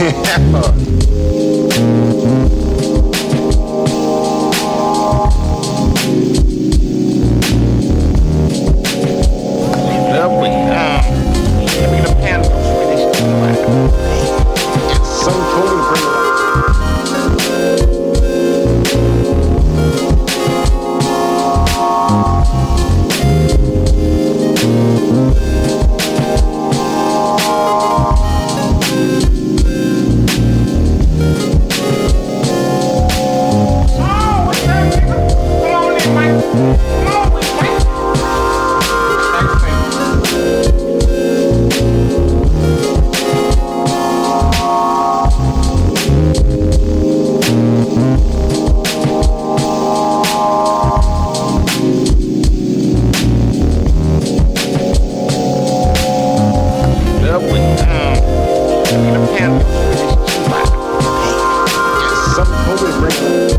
Yeah. in a panic. Yes, some COVID.